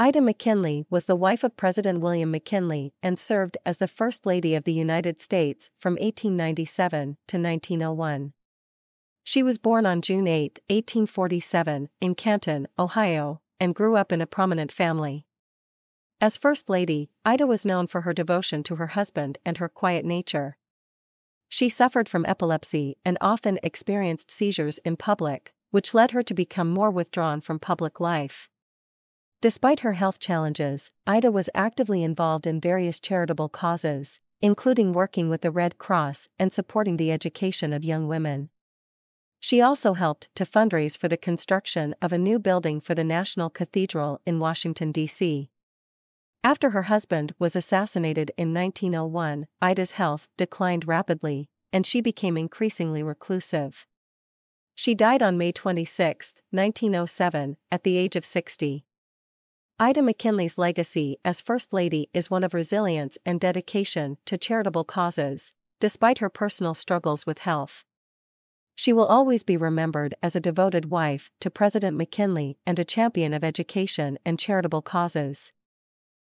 Ida McKinley was the wife of President William McKinley and served as the First Lady of the United States from 1897 to 1901. She was born on June 8, 1847, in Canton, Ohio, and grew up in a prominent family. As First Lady, Ida was known for her devotion to her husband and her quiet nature. She suffered from epilepsy and often experienced seizures in public, which led her to become more withdrawn from public life. Despite her health challenges, Ida was actively involved in various charitable causes, including working with the Red Cross and supporting the education of young women. She also helped to fundraise for the construction of a new building for the National Cathedral in Washington, D.C. After her husband was assassinated in 1901, Ida's health declined rapidly, and she became increasingly reclusive. She died on May 26, 1907, at the age of 60. Ida McKinley's legacy as First Lady is one of resilience and dedication to charitable causes, despite her personal struggles with health. She will always be remembered as a devoted wife to President McKinley and a champion of education and charitable causes.